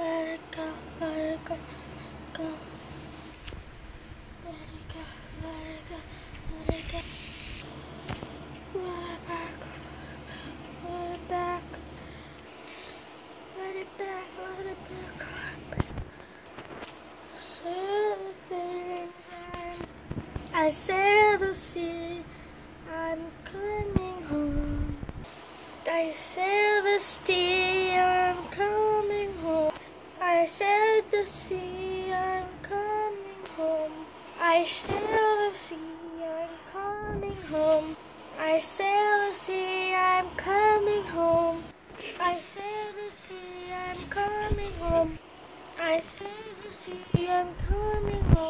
Let it go, let it go, go. Let it back, let it back, let it back, let it back, let it back. Share the things I'm, I sail the sea, I'm coming home. I sail the sea. I sail the sea, I'm coming home. I sail the sea, I'm coming home. I sail the sea, I'm coming home. I sail the sea, I'm coming home. I sail the sea, I'm coming home.